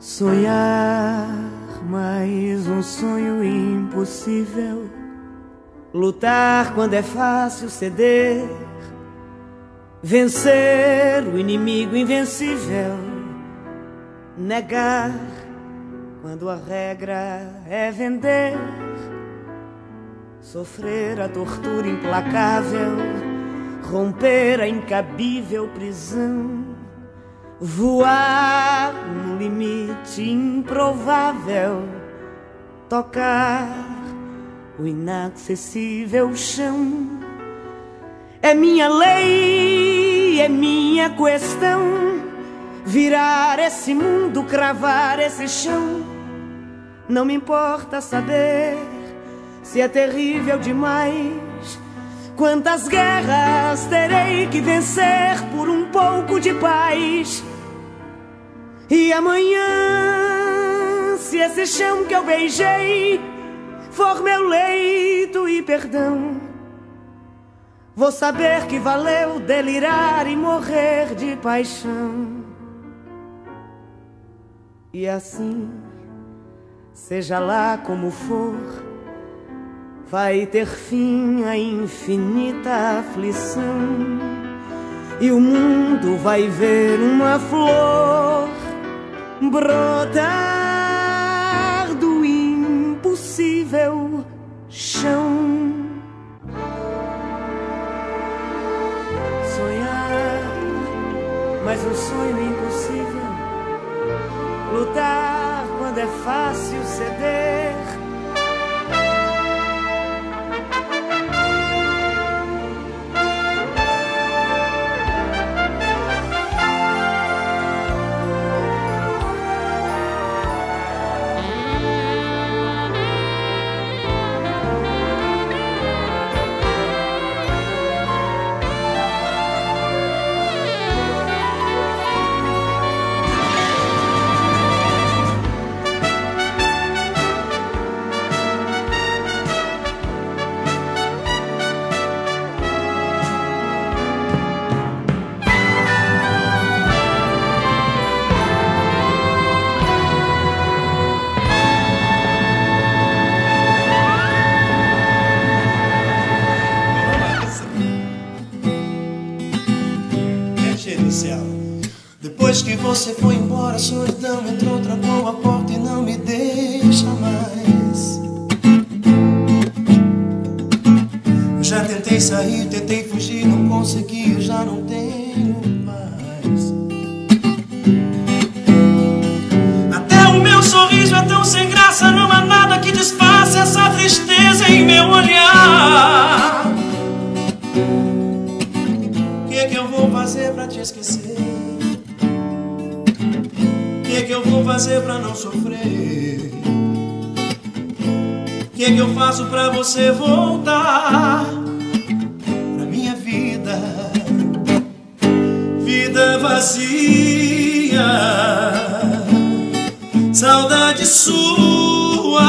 Sonhar mais um sonho impossível. Lutar quando é fácil ceder. Vencer o inimigo invencível. Negar quando a regra é vender. Sofrer a tortura implacável. Romper a incabível prisão voar limite improvável, tocar o inacessível chão. É minha lei, é minha questão. Virar esse mundo, cravar esse chão. Não me importa saber se é terrível demais. Quantas guerras terei que vencer por um pouco de paz? E amanhã, se esse chão que eu beijei for meu leito e perdão, vou saber que valeu delirar e morrer de paixão. E assim, seja lá como for, vai ter fim a infinita aflição. E o mundo vai ver uma flor brotar do impossível chão. Sonhar, mas um sonho impossível. Lutar quando é fácil ceder. Que você foi embora, a solidão entrou, trancou a porta e não me deixa mais. Eu já tentei sair, tentei fugir, não consegui, eu já não tenho paz. Até o meu sorriso é tão sem graça, não há nada que disfarce essa tristeza em meu olhar. O que, que eu vou fazer pra te esquecer? Fazer pra não sofrer? O que, que eu faço pra você voltar pra minha vida? Vida vazia, saudade sua,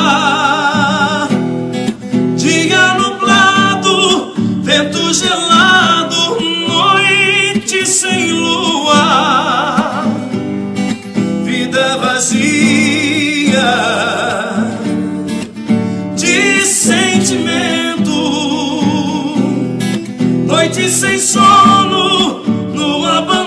noite sem sono, no abandono,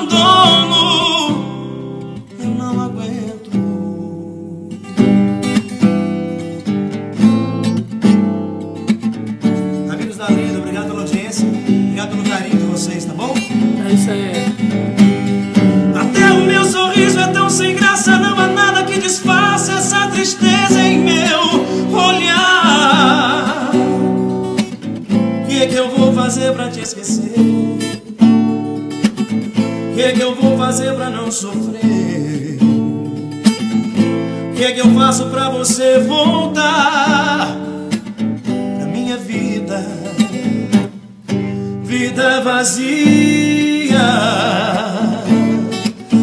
O que é que eu vou fazer pra não sofrer? O que é que eu faço pra você voltar pra minha vida? Vida vazia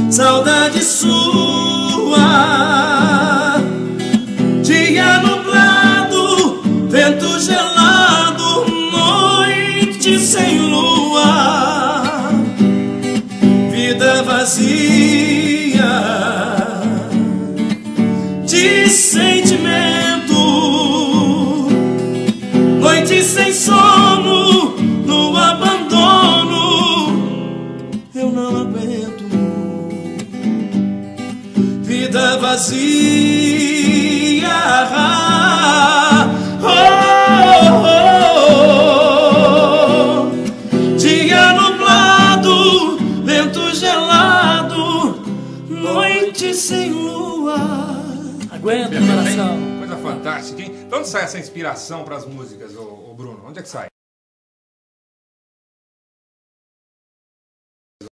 saudade sua. Dia nublado, vento gelado, noite sem de sentimento, noite sem sono, no abandono, eu não aguento, vida vazia. Oh, oh, oh. Dia nublado, vento gelado, noite sem lua. Aguenta, coração. Coisa fantástica, hein? De onde sai essa inspiração para as músicas, ô, ô Bruno? Onde é que sai?